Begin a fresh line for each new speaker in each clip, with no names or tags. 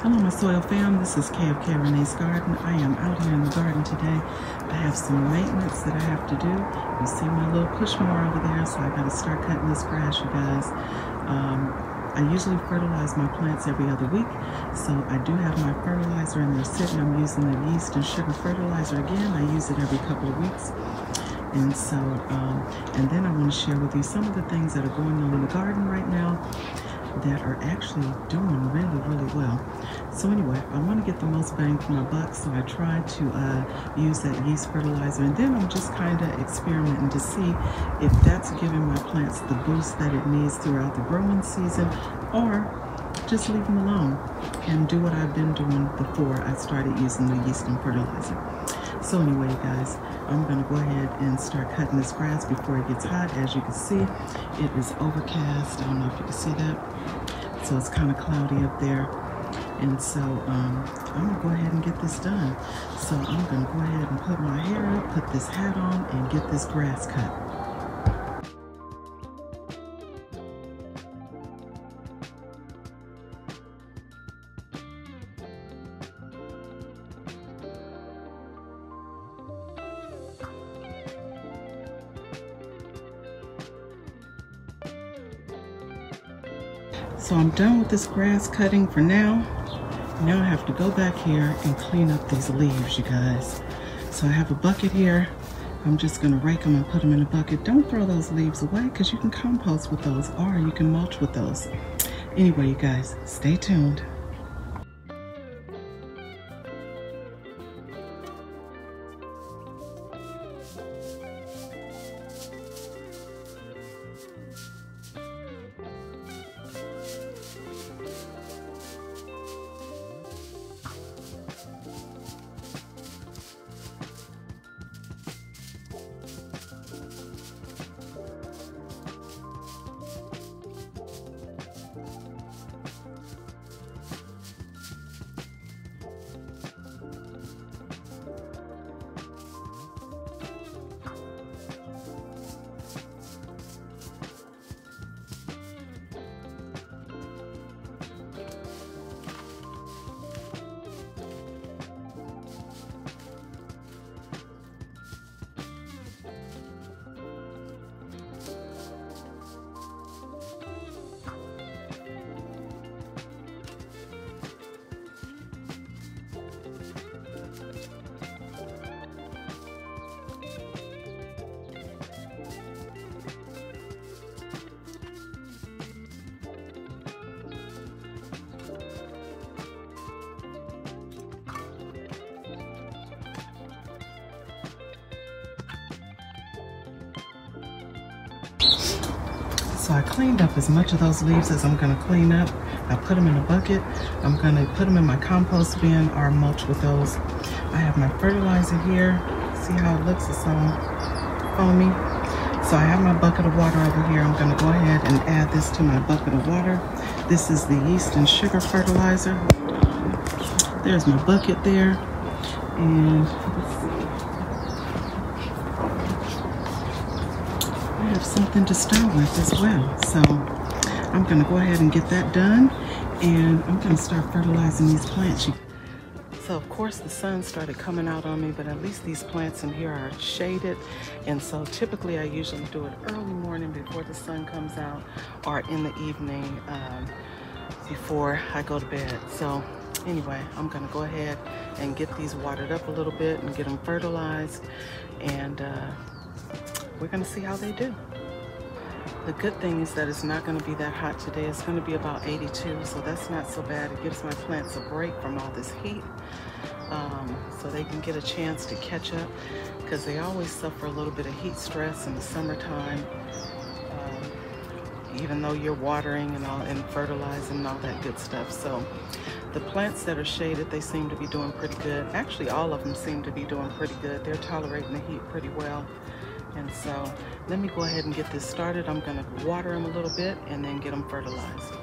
Hello my soil fam, this is KFK Renee's Garden. I am out here in the garden today. I have some maintenance that I have to do. You see my little push mower over there, so I gotta start cutting this grass, you guys. Um, I usually fertilize my plants every other week, so I do have my fertilizer in there sitting. I'm using the yeast and sugar fertilizer again. I use it every couple of weeks. And so, um, and then I want to share with you some of the things that are going on in the garden right now that are actually doing really, really well. So anyway, I want to get the most bang for my buck, so I try to uh, use that yeast fertilizer, and then I'm just kind of experimenting to see if that's giving my plants the boost that it needs throughout the growing season, or just leave them alone and do what I've been doing before I started using the yeast and fertilizer. So anyway, guys, I'm going to go ahead and start cutting this grass before it gets hot. As you can see, it is overcast. I don't know if you can see that. So it's kind of cloudy up there. And so um, I'm gonna go ahead and get this done. So I'm gonna go ahead and put my hair up, put this hat on, and get this grass cut. Done with this grass cutting for now. Now I have to go back here and clean up these leaves, you guys. So I have a bucket here. I'm just gonna rake them and put them in a bucket. Don't throw those leaves away because you can compost with those or you can mulch with those. Anyway, you guys, stay tuned. So I cleaned up as much of those leaves as I'm gonna clean up. I put them in a bucket. I'm gonna put them in my compost bin or mulch with those. I have my fertilizer here. See how it looks, it's on foamy. So I have my bucket of water over here. I'm gonna go ahead and add this to my bucket of water. This is the yeast and sugar fertilizer. There's my bucket there. And have something to start with as well. So I'm gonna go ahead and get that done and I'm gonna start fertilizing these plants. So of course the sun started coming out on me, but at least these plants in here are shaded. And so typically I usually do it early morning before the sun comes out or in the evening um, before I go to bed. So anyway, I'm gonna go ahead and get these watered up a little bit and get them fertilized. And uh, we're gonna see how they do. The good thing is that it's not gonna be that hot today. It's gonna be about 82, so that's not so bad. It gives my plants a break from all this heat um, so they can get a chance to catch up because they always suffer a little bit of heat stress in the summertime. Um, even though you're watering and all and fertilizing and all that good stuff. So the plants that are shaded, they seem to be doing pretty good. Actually, all of them seem to be doing pretty good. They're tolerating the heat pretty well. And so let me go ahead and get this started. I'm gonna water them a little bit and then get them fertilized.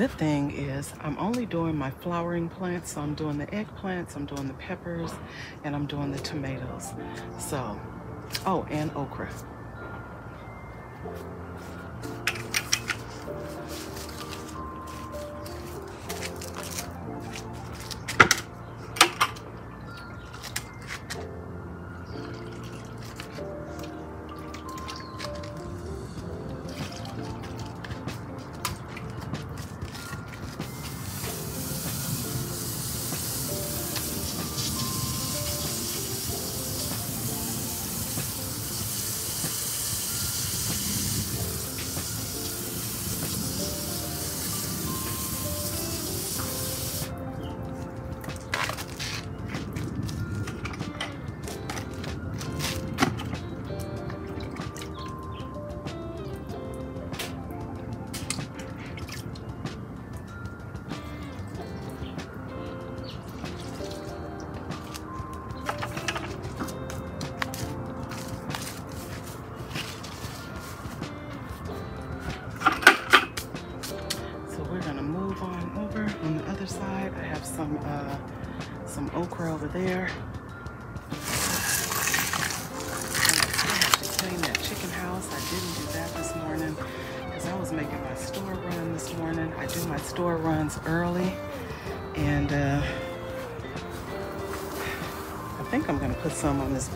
Good thing is I'm only doing my flowering plants. So I'm doing the eggplants, I'm doing the peppers, and I'm doing the tomatoes. So, oh, and okra. okra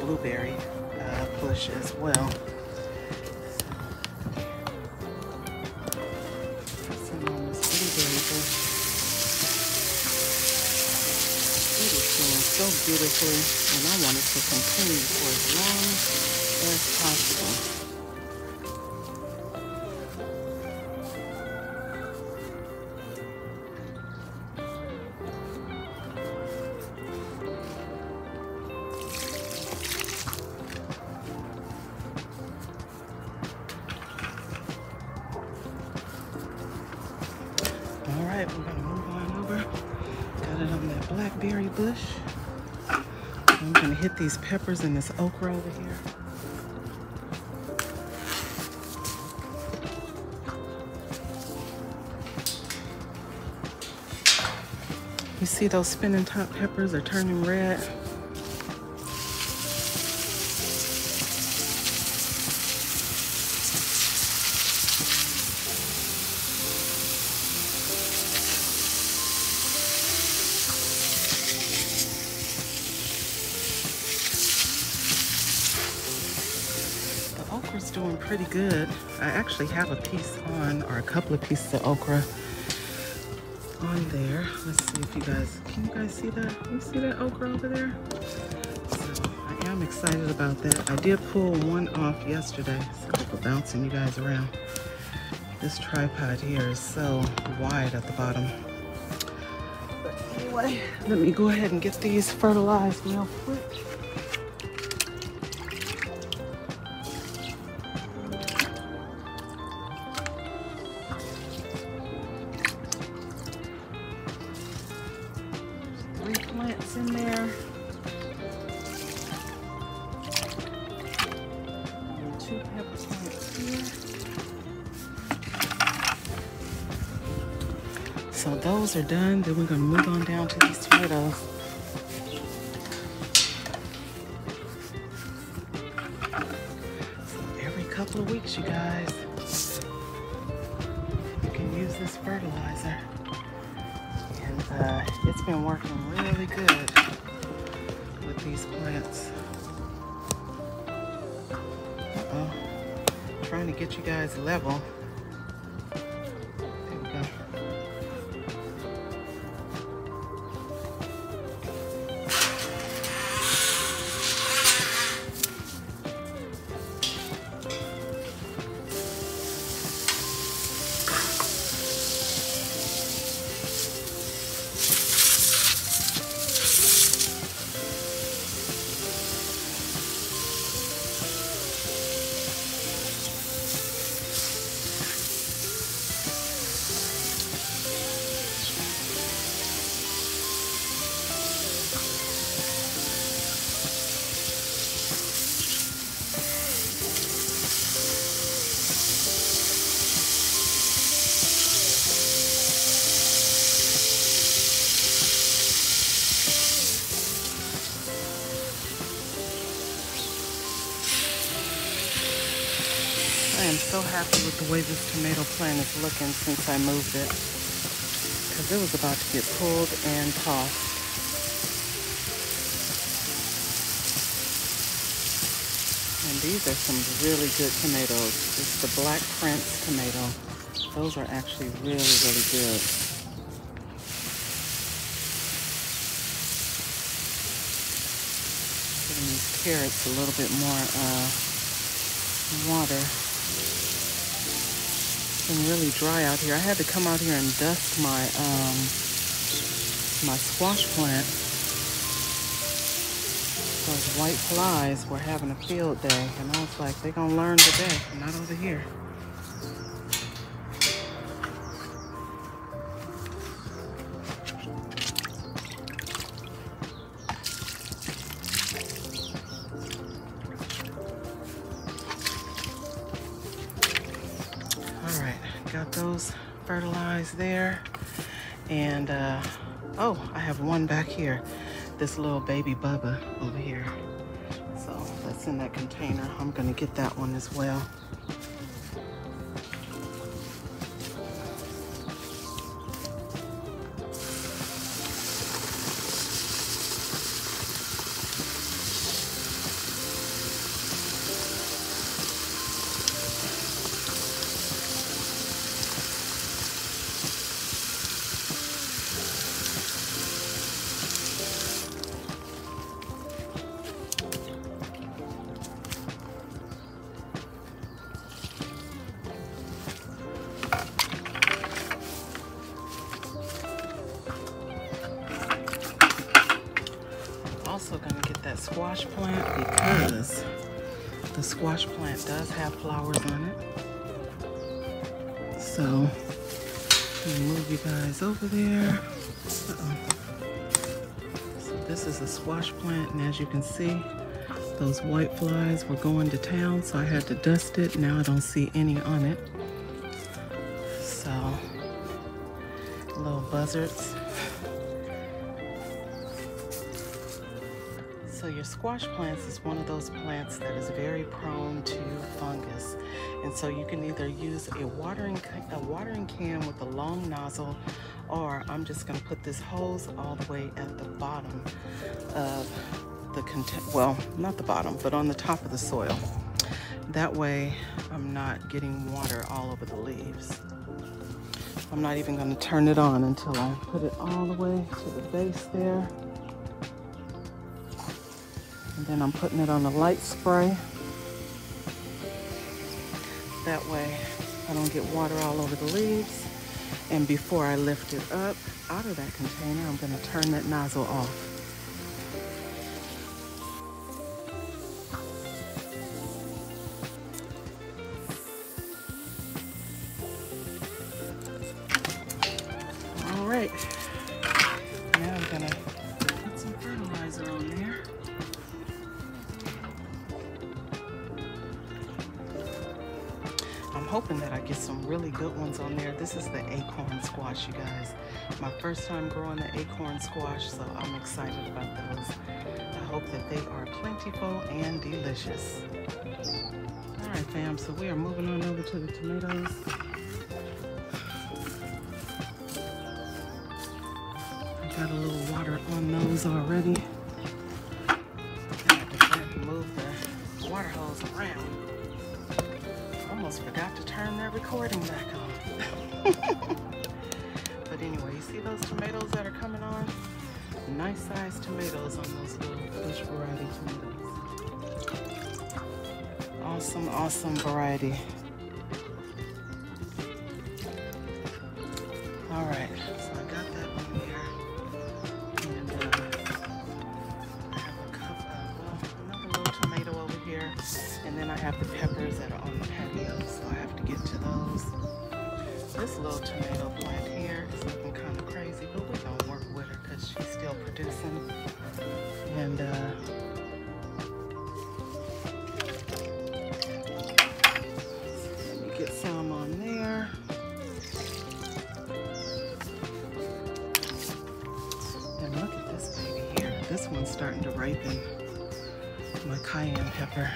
some on this blueberry uh, bush as well. so beautifully and I want it to continue for as long as possible. Bush. I'm gonna hit these peppers and this okra over here. You see those spinning top peppers are turning red? Actually have a piece on, or a couple of pieces of okra on there. Let's see if you guys, can you guys see that? You see that okra over there? So I am excited about that. I did pull one off yesterday. Sorry for bouncing you guys around. This tripod here is so wide at the bottom. But anyway, let me go ahead and get these fertilized real quick. Are done. Then we're gonna move on down to these tomatoes. Every couple of weeks, you guys, you can use this fertilizer. And uh, it's been working really good with these plants. Uh-oh. Trying to get you guys level. Happy with the way this tomato plant is looking since I moved it. Because it was about to get pulled and tossed. And these are some really good tomatoes. It's the Black Prince tomato. Those are actually really, really good. Giving these carrots a little bit more uh, water. Really dry out here. I had to come out here and dust my um, my squash plant. Those white flies were having a field day, and I was like, they're gonna learn today, not over here. Oh, I have one back here. This little baby Bubba over here. So that's in that container. I'm gonna get that one as well. Over there. Uh -oh. So this is a squash plant, and as you can see, those white flies were going to town, so I had to dust it. Now I don't see any on it. So, little buzzards. So your squash plants is one of those plants that is very prone to. And so you can either use a watering, a watering can with a long nozzle or I'm just gonna put this hose all the way at the bottom of the content, well, not the bottom, but on the top of the soil. That way I'm not getting water all over the leaves. I'm not even gonna turn it on until I put it all the way to the base there. And then I'm putting it on a light spray. That way I don't get water all over the leaves. And before I lift it up out of that container, I'm gonna turn that nozzle off. Hoping that I get some really good ones on there. This is the acorn squash, you guys. My first time growing the acorn squash, so I'm excited about those. I hope that they are plentiful and delicious. All right, fam, so we are moving on over to the tomatoes. I got a little water on those already. Awesome, variety. All right, so I got that one here. And uh, I have a cup of, another little tomato over here. And then I have the peppers Ripen. My cayenne pepper.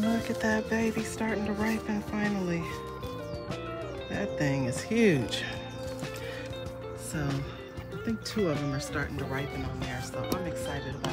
Look at that baby starting to ripen finally. That thing is huge. So I think two of them are starting to ripen on there. So I'm excited about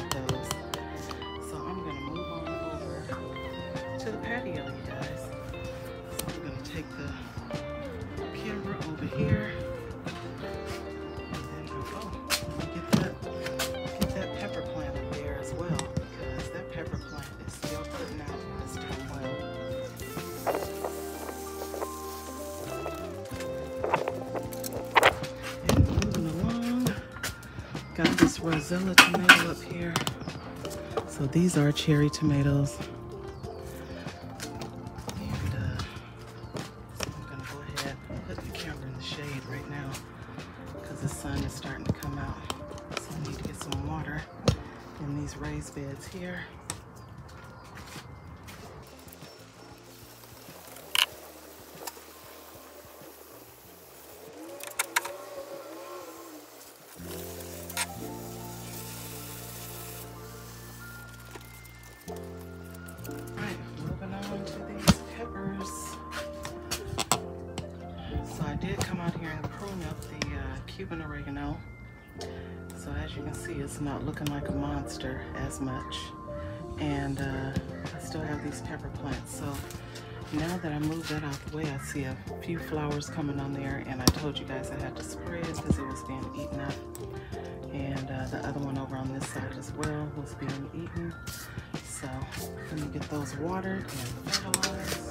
Rosella tomato up here. So these are cherry tomatoes. Cuban oregano. So as you can see, it's not looking like a monster as much. And uh, I still have these pepper plants. So now that I moved that out the way, I see a few flowers coming on there. And I told you guys I had to spray it because it was being eaten up. And uh, the other one over on this side as well was being eaten. So let me get those watered and fertilized.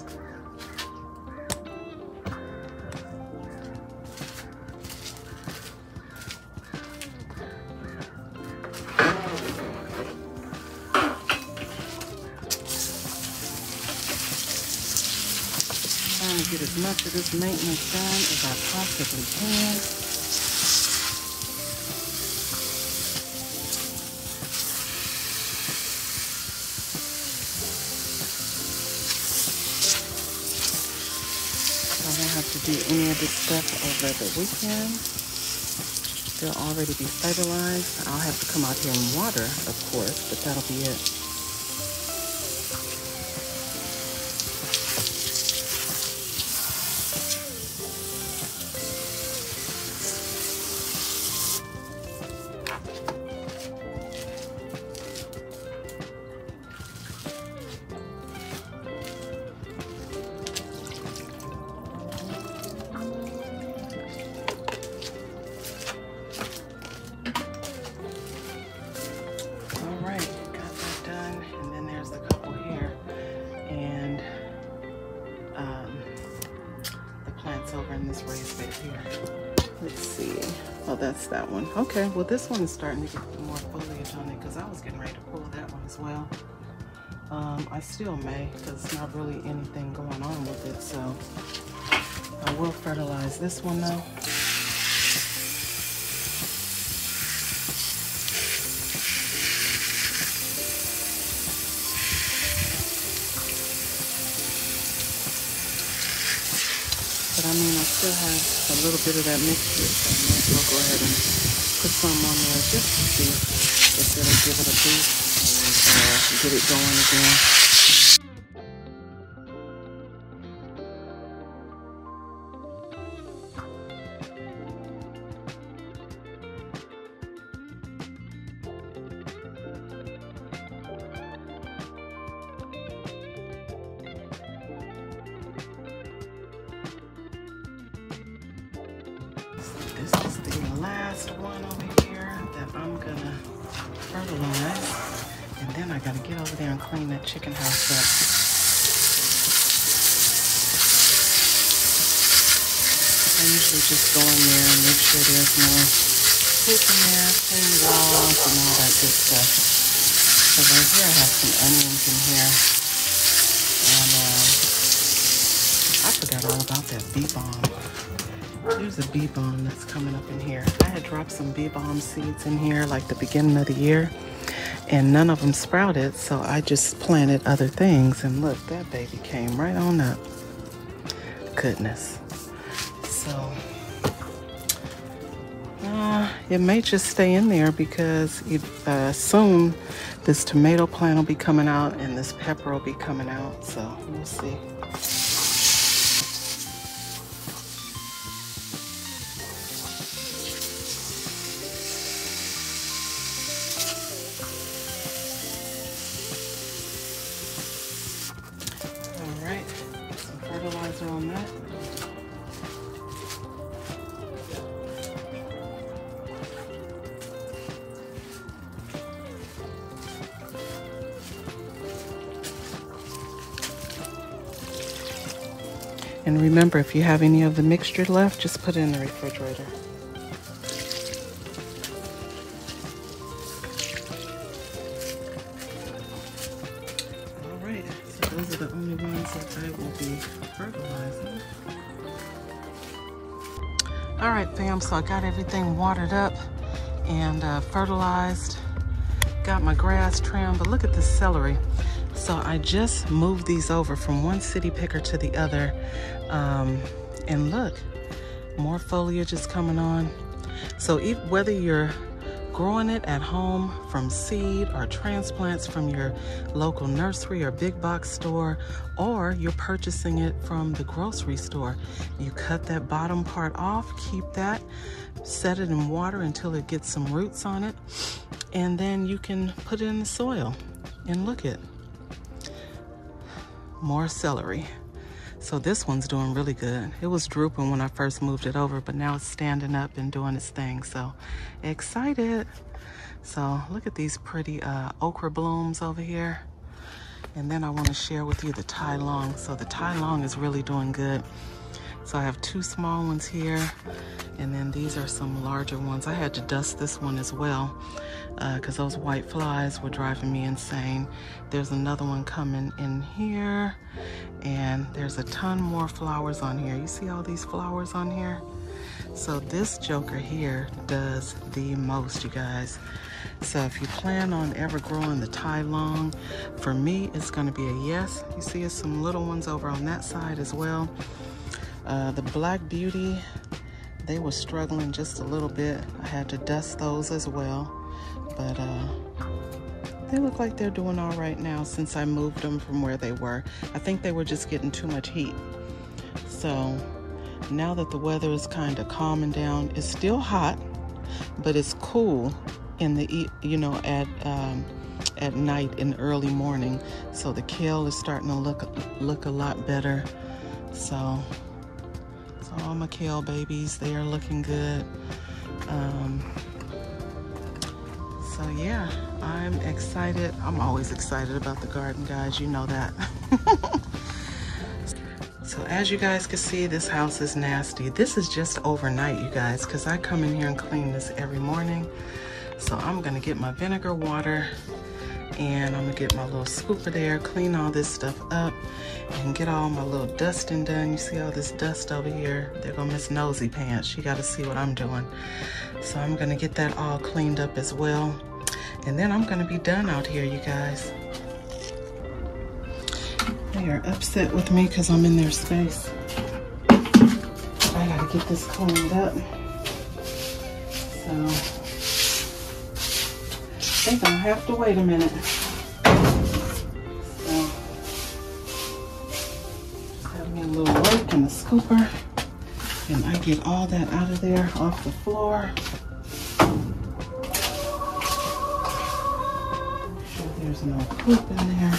Much of this maintenance done as I possibly can. I won't have to do any of this stuff over the weekend. They'll already be fertilized. I'll have to come out here and water, of course, but that'll be it. One is starting to get more foliage on it because I was getting ready to pull that one as well. Um, I still may because it's not really anything going on with it. So I will fertilize this one though. But I mean, I still have a little bit of that mixture, so I might go ahead and put some on there just to see if it'll give it a boost or uh, get it going again. Clean that chicken house up. I usually just go in there and make sure there's no poop in there, clean walls and all that good stuff. So right here I have some onions in here. And uh, I forgot all about that bee balm. There's a bee balm that's coming up in here. I had dropped some bee balm seeds in here like the beginning of the year and none of them sprouted so I just planted other things and look that baby came right on up goodness so uh, it may just stay in there because it, uh, soon This tomato plant will be coming out and this pepper will be coming out. So we'll see. And remember, if you have any of the mixture left, just put it in the refrigerator. All right, so those are the only ones that I will be fertilizing. All right, fam, so I got everything watered up and uh, fertilized. Got my grass trimmed, but look at this celery. So I just moved these over from one city picker to the other. Um, and look, more foliage is coming on. So if, whether you're growing it at home from seed or transplants from your local nursery or big box store, or you're purchasing it from the grocery store, you cut that bottom part off, keep that, set it in water until it gets some roots on it, and then you can put it in the soil. And look at more celery. So this one's doing really good. It was drooping when I first moved it over, but now it's standing up and doing its thing. So excited. So look at these pretty uh, okra blooms over here. And then I want to share with you the Thai Long. So the Thai Long is really doing good. So I have two small ones here, and then these are some larger ones. I had to dust this one as well because uh, those white flies were driving me insane. There's another one coming in here, and there's a ton more flowers on here. You see all these flowers on here? So this joker here does the most, you guys. So if you plan on ever growing the Thai Long, for me, it's gonna be a yes. You see some little ones over on that side as well. Uh, the Black Beauty, they were struggling just a little bit. I had to dust those as well, but uh, they look like they're doing all right now since I moved them from where they were. I think they were just getting too much heat. So now that the weather is kind of calming down, it's still hot, but it's cool in the, you know, at, um, at night and early morning. So the kale is starting to look, look a lot better. So all my kale babies. They are looking good. So yeah, I'm excited. I'm always excited about the garden, guys. You know that. so as you guys can see, this house is nasty. This is just overnight, you guys, because I come in here and clean this every morning. So I'm gonna get my vinegar water and I'm gonna get my little scooper there, clean all this stuff up and get all my little dusting done. You see all this dust over here? There go Miss Nosy Pants. She gotta see what I'm doing. So I'm gonna get that all cleaned up as well. And then I'm gonna be done out here, you guys. They are upset with me because I'm in their space. I gotta get this cleaned up. So they're gonna have to wait a minute. Scooper, and I get all that out of there off the floor. Sure there's no poop in there.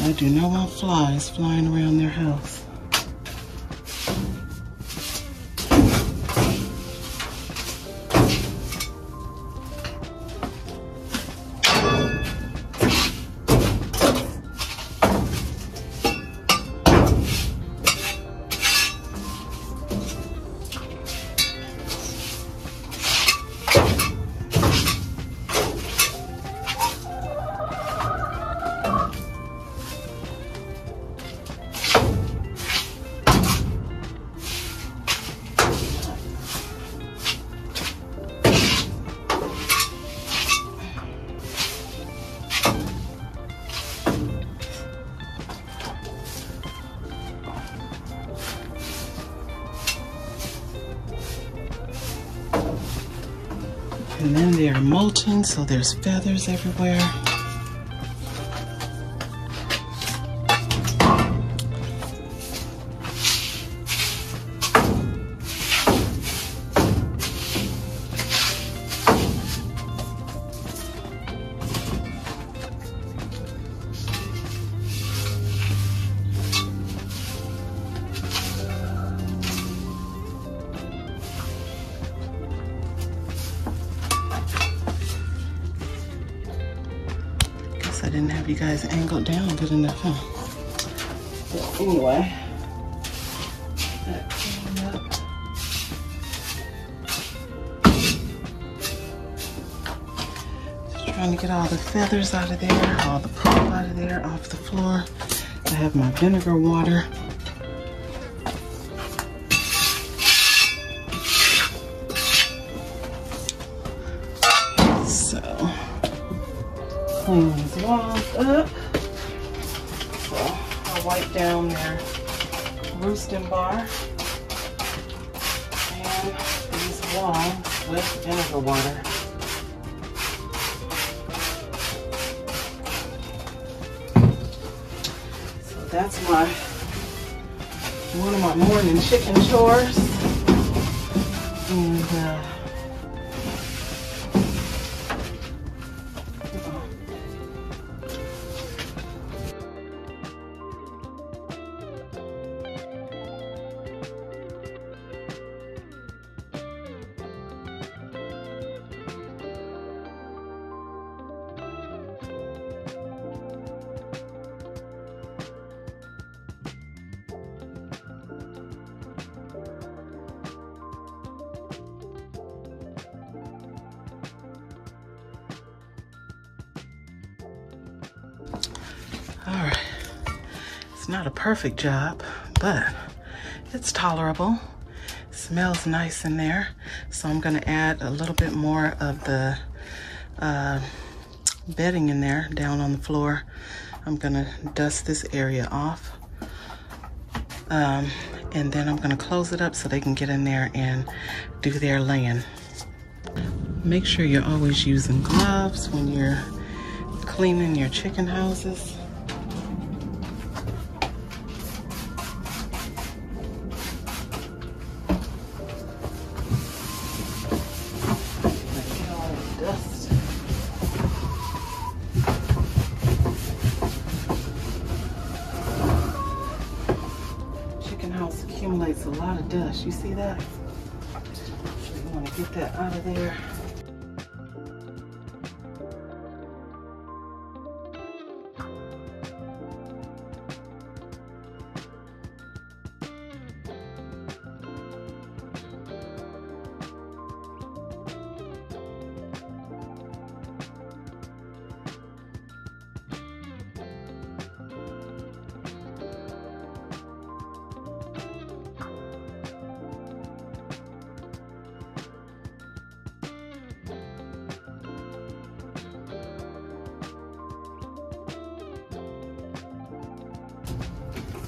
I do not want flies flying around their house. And they're molting, so there's feathers everywhere. Trying to get all the feathers out of there, all the poop out of there, off the floor. I have my vinegar water. So, clean these walls up. So I'll wipe down their roosting bar and these walls with vinegar water. That's my one of my morning chicken chores. And uh, It's not a perfect job, but it's tolerable. smells nice in there. So I'm gonna add a little bit more of the uh, bedding in there down on the floor. I'm gonna dust this area off. Um, and then I'm gonna close it up so they can get in there and do their laying. Make sure you're always using gloves when you're cleaning your chicken houses. You see that? You want to get that out of there.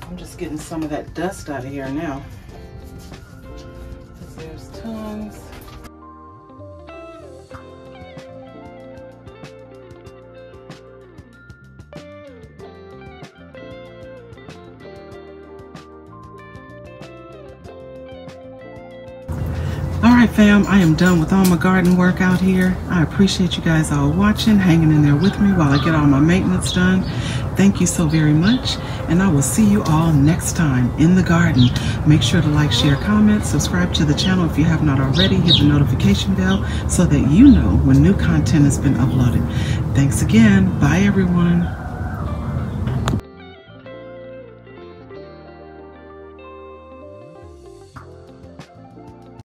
I'm just getting some of that dust out of here now. There's tons. All right, fam, I am done with all my garden work out here. I appreciate you guys all watching, hanging in there with me while I get all my maintenance done. Thank you so very much, and I will see you all next time in the garden. Make sure to like, share, comment, subscribe to the channel if you have not already. Hit the notification bell so that you know when new content has been uploaded. Thanks again. Bye, everyone.